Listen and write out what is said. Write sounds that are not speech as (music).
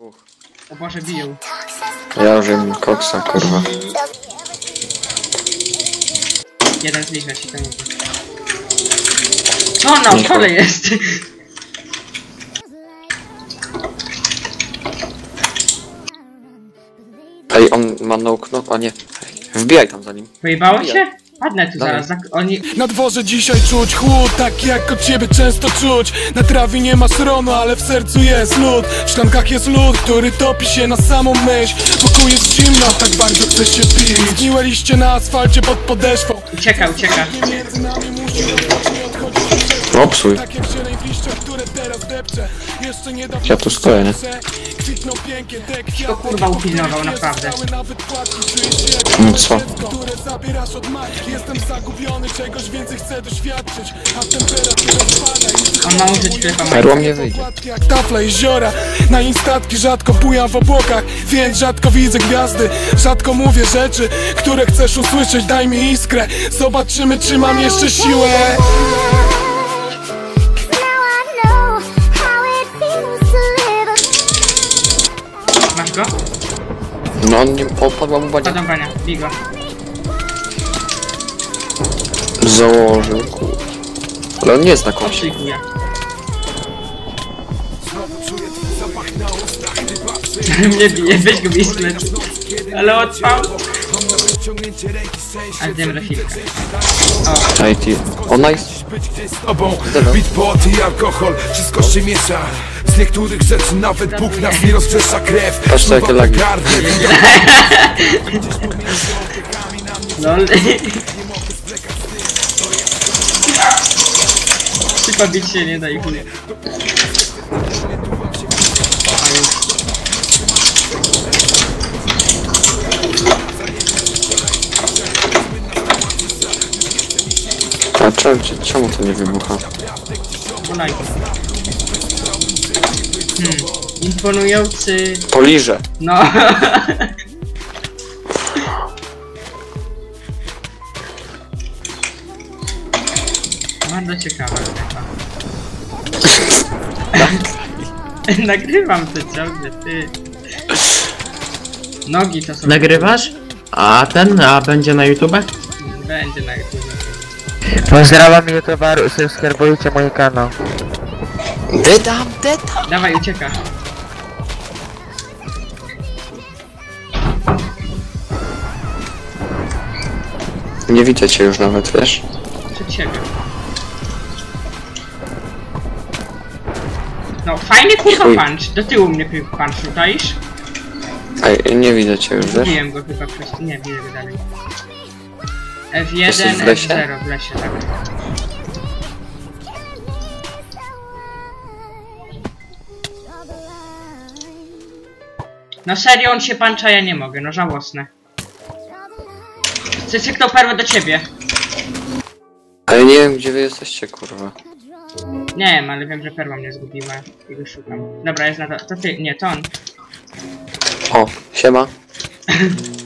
O Boże, biją. Ja już jem koksa, kurwa. Jeden z nich na się tam mówi. No, Niko. jest. Ej, on ma no knock, a nie. Wbijaj tam za nim. Pojebało się? Padnę tu Dawaj. zaraz, zak- oni... Na dworze dzisiaj czuć chłód, tak jak od ciebie często czuć Na trawie nie masz ronu, ale w sercu jest lód W szklankach jest lód, który topi się na samą myśl Wokół jest zimno, tak bardzo chce się pić Zgniłe liście na asfalcie pod podeszwą Ucieka, ucieka. Między nami musi nie odchodzić od drzewa. No psuj. Tak jak zieleń w liściach, które teraz depcze Jeszcze niedawno Ja tu stoję, nie? Kwitną pięknie te To kwiaty kurwa upilnował, naprawdę. Cały nawet płatki, czuję się No co? które zabierasz od matki. Jestem zagubiony, czegoś więcej chcę doświadczyć. A temperatura spada i On ma użyć Perło mnie wyjdzie. Płatki jak tafle jeziora Na instantki rzadko bujam w obłokach Więc rzadko widzę gwiazdy. Rzadko mówię rzeczy, które chcesz usłyszeć. Daj mi iskrę, zobaczymy czy mam jeszcze siłę go? No on nie opadła mu bania. Podobania, bij go. Założył, kurwa. Ale on nie jest na kosie. Odszykuję. (laughs) Mnie bije, weź go bislet. Ale odpał. Ale wiem, że chwilkę. Ej, ty. Ona jest... tobą Dobra. Beat, pot i alkohol, wszystko się miesza Z niektórych rzeczy nawet Bóg nas nie rozczesza krew Patrz, jakie lagi. pogardy, Lol. Chyba bić się nie da i chuj. A czemu, czemu to nie wybucha? Polaj. Hmm. Imponujący. Poliże. No. (laughs) Bardzo ciekawe chyba. (laughs) Nagrywam to ciągle, ty. Nogi to są... Nagrywasz? A ten, a będzie na YouTube? Będzie na YouTube. Pozdrawiam youtuberów, subskrybujcie mój kanał. Dedam, dedam. Dawaj, ucieka. Nie widzę cię już nawet, wiesz? Przed siebie. No, fajny kurwa Chuj. punch. Do tyłu mnie pi- punch rzucaisz? Ej, nie widzę cię już, wiesz? Zbiłem go chyba przez... Nie, biję go dalej. F1, Jesteś w lesie? F0 w lesie, tak. No serio, on się pancza, ja nie mogę, no żałosne. Chcę kto perłę do ciebie. Ale nie wiem, gdzie wy jesteście, kurwa. Nie wiem, ale wiem, że perła mnie zgubiła i go szukam. Dobra, jest na to. To ty, nie, to on. O, siema. (laughs)